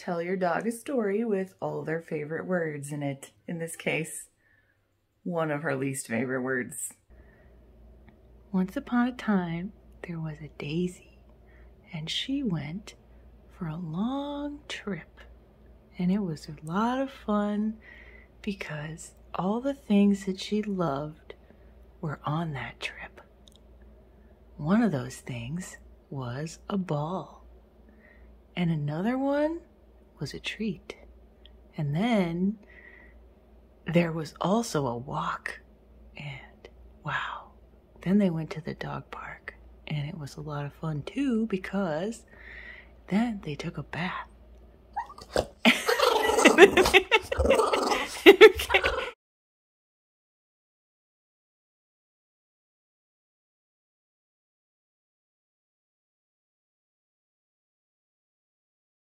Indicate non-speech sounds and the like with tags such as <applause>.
Tell your dog a story with all their favorite words in it. In this case, one of her least favorite words. Once upon a time, there was a Daisy, and she went for a long trip. And it was a lot of fun because all the things that she loved were on that trip. One of those things was a ball, and another one was a treat. And then there was also a walk, and wow. Then they went to the dog park, and it was a lot of fun too because then they took a bath. <laughs> <laughs>